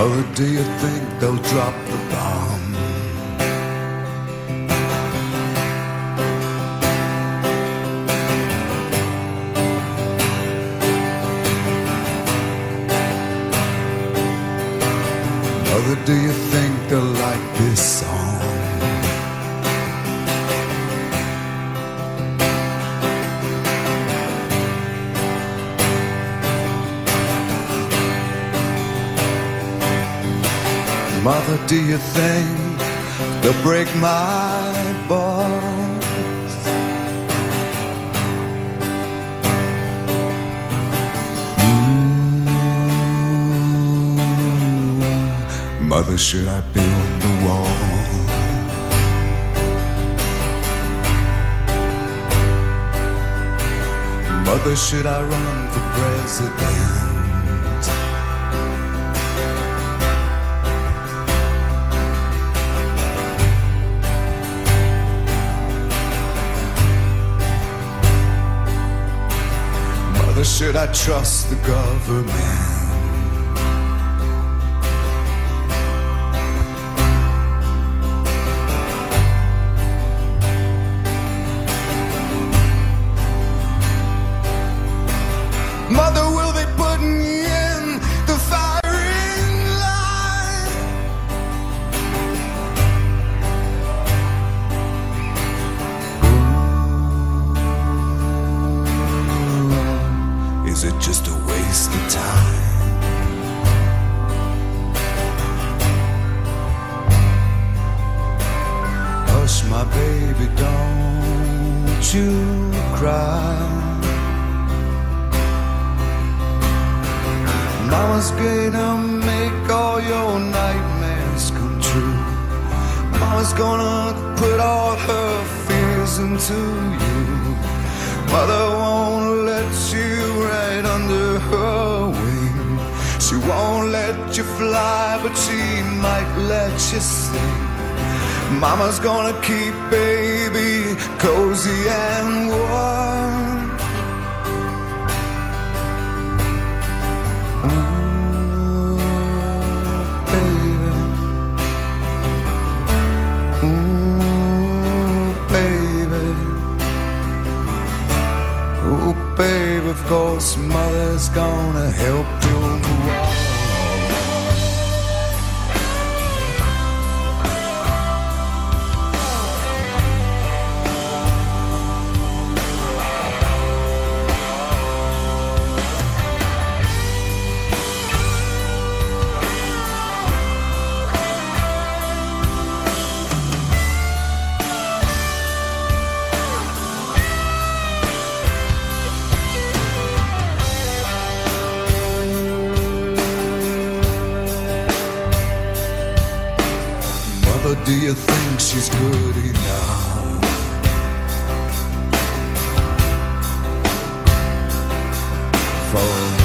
Mother, do you think they'll drop the bomb? Mother, do you think they'll break my bones? Mm, Mother, should I build the wall? Mother, should I run for president? Mother, should I trust the government? Is it just a waste of time? Hush, my baby, don't you cry. Mama's gonna make all your nightmares come true. Mama's gonna put all her fears into you. Mother her wing. She won't let you fly, but she might let you sing. Mama's gonna keep baby cozy and warm. Oh, babe, of course, mother's gonna help the do you think she's good enough? For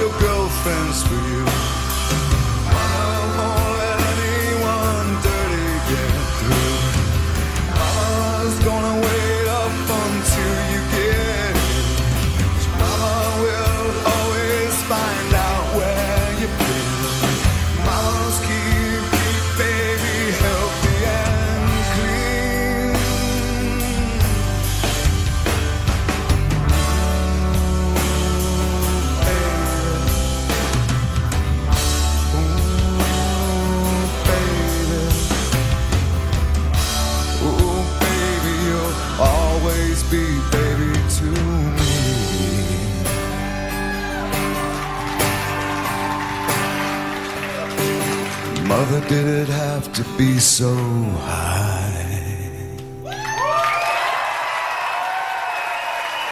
your girlfriend's for be baby to me. Mother, did it have to be so high?